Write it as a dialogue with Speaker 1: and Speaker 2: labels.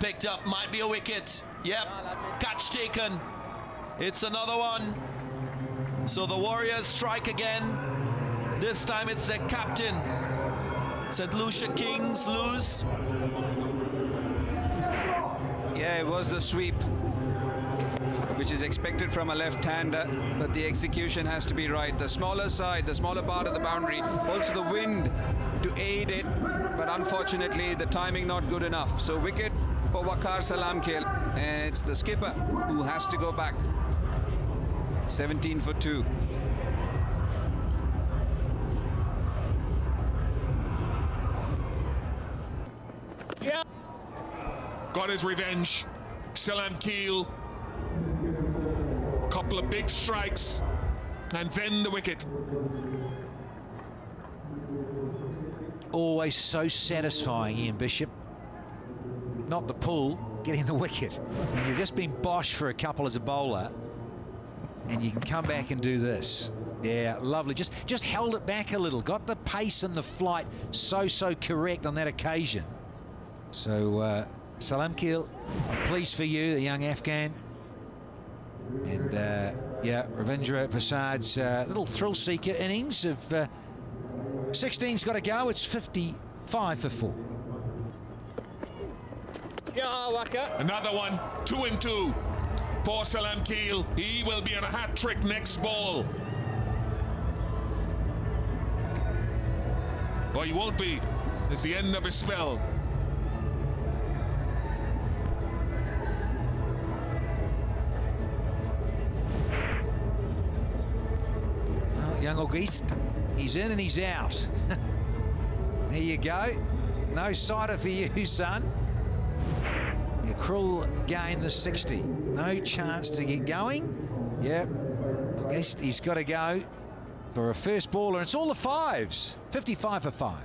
Speaker 1: picked up, might be a wicket. Yep, catch taken. It's another one. So the Warriors strike again. This time it's their captain. St. Lucia Kings lose.
Speaker 2: Yeah, it was the sweep, which is expected from a left-hander, but the execution has to be right. The smaller side, the smaller part of the boundary, also the wind to aid it, but unfortunately the timing not good enough. So wicket for Waqar Salamkheil, and it's the skipper who has to go back. 17 for 2.
Speaker 3: Yeah. Got his revenge. Salamkheil. Couple of big strikes. And then the wicket.
Speaker 4: Always so satisfying, Ian Bishop. Not the pull, getting the wicket. And you've just been bosh for a couple as a bowler, and you can come back and do this. Yeah, lovely. Just just held it back a little. Got the pace and the flight so, so correct on that occasion. So, uh, Salamkheil, I'm pleased for you, the young Afghan. And, uh, yeah, Ravindra Prasad's uh, little thrill-seeker innings of uh, 16's got to go. It's 55 for four.
Speaker 5: Yeah, Waqar.
Speaker 3: Another one. Two and two. For Salamkheil. He will be on a hat trick next ball. Well, he won't be. It's the end of his spell.
Speaker 4: Young August, he's in and he's out. there you go. No cider for you, son. A cruel game, the 60. No chance to get going. Yep. August, he's got to go for a first ball, and it's all the fives. 55 for five.